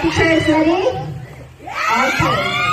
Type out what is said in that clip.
Teacher is ready? Okay.